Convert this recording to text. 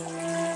Música